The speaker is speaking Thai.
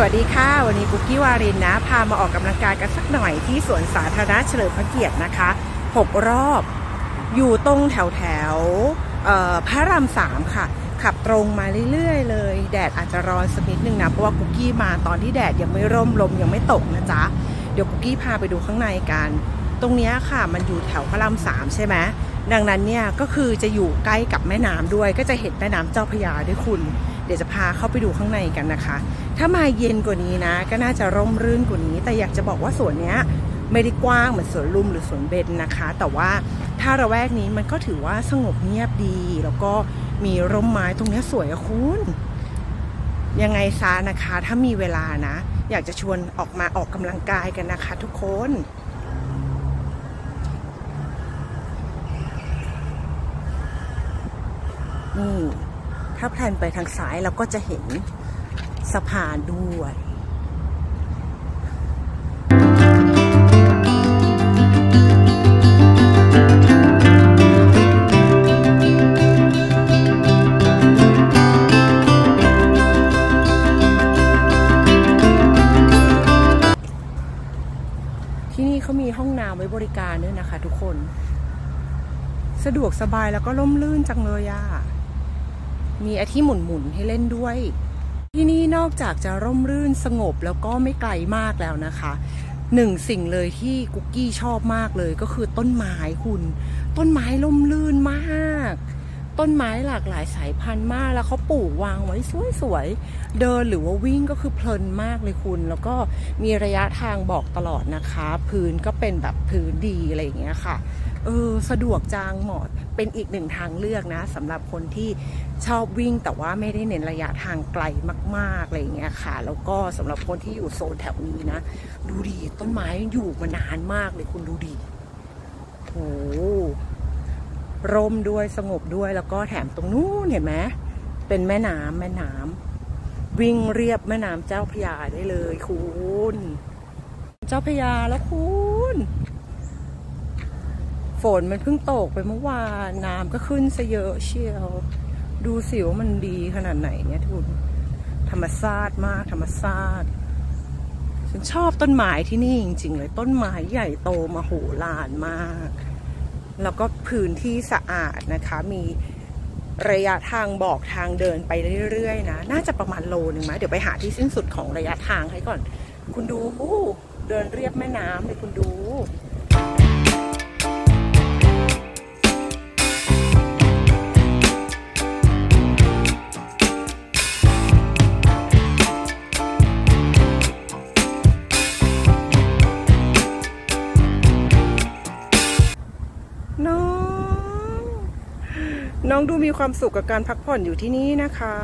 สวัสดีค่ะ วันนี้กุ๊กกี้วารินนะ พามาออกกำลังกายกันสักหน่อยที่สวนสาธารณะเฉลิมพระเกียรตินะคะ 6 รอบ อยู่ตรงแถวแถวพระรามสามค่ะ ขับตรงมาเรื่อยๆ เลย แดดอาจจะร้อนสักนิดนึงนะ เพราะว่ากุ๊กกี้มาตอนที่แดดยังไม่ร่มลมยังไม่ตกนะจ๊ะ เดี๋ยวกุ๊กกี้พาไปดูข้างในกัน ตรงนี้ค่ะมันอยู่แถวพระรามสามใช่ไหมดังนั้นเนี่ยก็คือจะอยู่ใกล้กับแม่น้ำด้วย ก็จะเห็นแม่น้ำเจ้าพระยาด้วยคุณ เดี๋ยวจะพาเข้าไปดูข้างในกันนะคะ ถ้ามาเย็นกว่านี้นะ ก็น่าจะร่มรื่นกว่านี้ แต่อยากจะบอกว่าสวนเนี้ยไม่ได้กว้างเหมือนสวนลุมหรือสวนเบนนะคะ แต่ว่าถ้าระแวกนี้มันก็ถือว่าสงบเงียบดี แล้วก็มีร่มไม้ตรงนี้สวยอะคุณยังไงซานะคะ ถ้ามีเวลานะ อยากจะชวนออกมาออกกำลังกายกันนะคะ ทุกคนนี่ ถ้าแพลนไปทางซ้ายเราก็จะเห็นสะพานด้วยที่นี่เขามีห้องน้ำไว้บริการด้วยนะคะทุกคน สะดวกสบายแล้วก็ล่มลื่นจังเลยอะ มีไอที่หมุนๆให้เล่นด้วย ที่นี่นอกจากจะร่มรื่นสงบแล้วก็ไม่ไกลมากแล้วนะคะหนึ่งสิ่งเลยที่กุ๊กกี้ชอบมากเลยก็คือต้นไม้คุณ ต้นไม้ร่มรื่นมาก ต้นไม้หลากหลายสายพันธุ์มากแล้วเขาปลูกวางไว้สวยๆ เดินหรือว่าวิ่งก็คือเพลินมากเลยคุณ แล้วก็มีระยะทางบอกตลอดนะคะ พื้นก็เป็นแบบพื้นดีอะไรอย่างเงี้ยค่ะเออสะดวกจังเหมาะเป็นอีกหนึ่งทางเลือกนะสำหรับคนที่ชอบวิ่งแต่ว่าไม่ได้เน้นระยะทางไกลมากๆอะไรอย่างเงี้ยค่ะ แล้วก็สำหรับคนที่อยู่โซนแถวนี้นะ ดูดีต้นไม้อยู่มานานมากเลยคุณดูดีโอ้ ร่มด้วยสงบด้วยแล้วก็แถมตรงนู้นเห็นไหมเป็นแม่น้ำแม่น้ำวิ่งเรียบแม่น้ำเจ้าพยาได้เลยคุณเจ้าพยาแล้วคุณฝนมันเพิ่งตกไปเมื่อวานน้ำก็ขึ้นซะเยอะเชียว ดูสิว่ามันดีขนาดไหนเนี่ยทุนธรรมชาติมากธรรมชาติฉันชอบต้นไม้ที่นี่จริงๆเลยต้นไม้ใหญ่โตมโหฬารมาก แล้วก็พื้นที่สะอาดนะคะ มีระยะทางบอกทางเดินไปเรื่อยๆนะน่าจะประมาณโลนึงไหมเดี๋ยวไปหาที่สิ้นสุดของระยะทางให้ก่อน คุณดูเดินเรียบแม่น้ำเลยคุณดู น้องดูมีความสุขกับการพักผ่อนอยู่ที่นี่นะคะ